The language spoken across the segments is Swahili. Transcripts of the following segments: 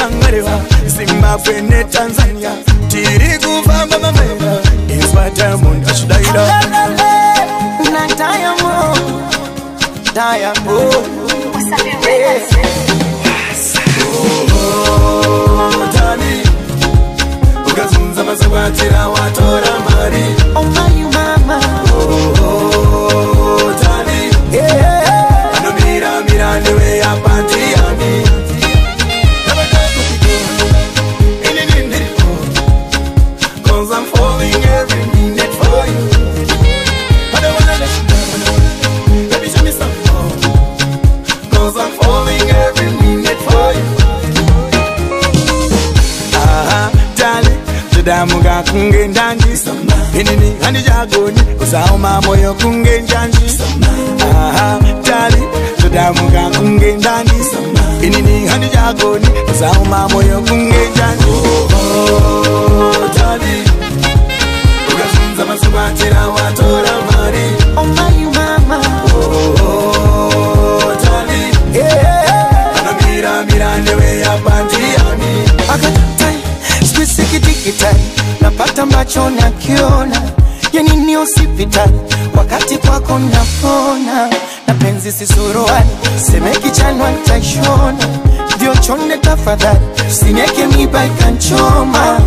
kusangarewa zimbabwe netanzania. Tiri kufamba mamera inzwa diamond achidayira Diamond. Every minute for you. I don't wanna. Baby, show me some I'm falling every minute for you. Darling, kunge ndanji inini handijagoni usauma moyo kunge njanji Aha, darling, tudamuka kunge inini moyo kunge ambacho nakiona. Yani ni usipita wakati kwako napona. Na penzi sisuruani semekichanwa taishona ndio chonde tafadhali sinieke miba ikanchoma.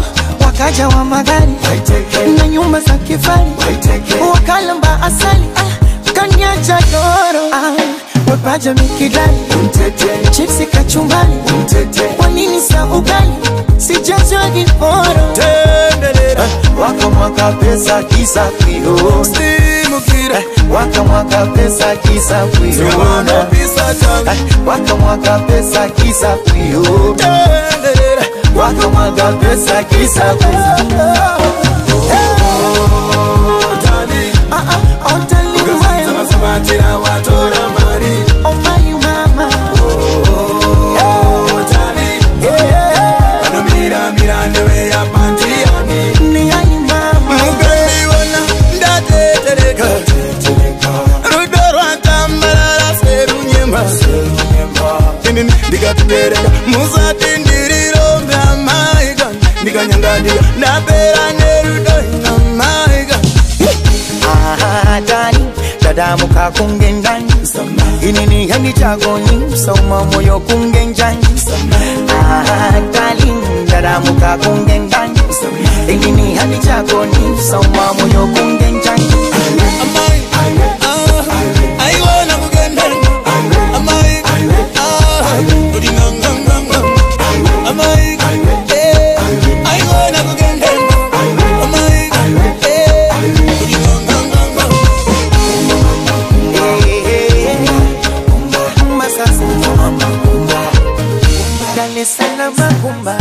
Wakaja wa magari na nyumba za kifari wakalamba asali ah, kanyaja doro. Ah, wepaja mikidali chipsi kachumbali kwa nini sa ugali? Sijazwa kiporo. tendelera cabeça desafiou. Eh, waka mwaka pesa kisa kuiona eh, waka mwaka pesa kisa kuiona waka uma cabeça que kuiona musatindiriro ngamaika ndikanyangadira ndapera nerudo ngamaika. Ahatani dadamuka kunge njani? Inini yandichagonyi sauma moyo kunge njani? Sana makumba.